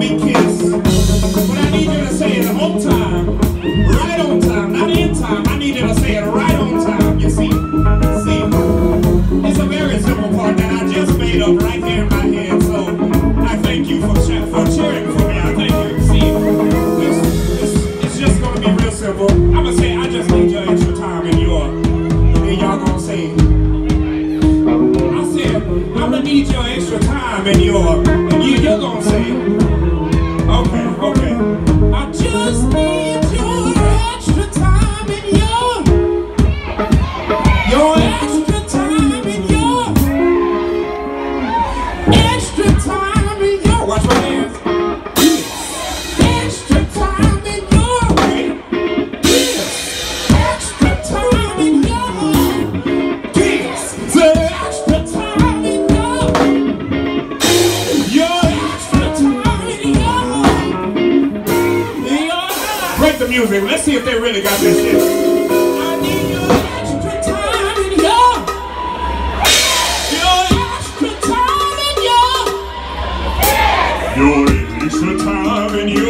big kiss. But I need you to say it on time, right on time, not in time. I need you to say it right on time, you see? See? It's a very simple part that I just made up right here in my head, so I thank you for, che for cheering for me. I thank you. See? It's, it's, it's just going to be real simple. I'm going to say I just need your extra time in your, and then y'all going to say, I said, I'm going to need your extra time in your, and you, you're going to say, Let's see if they really got this shit. You're, it's the time in you.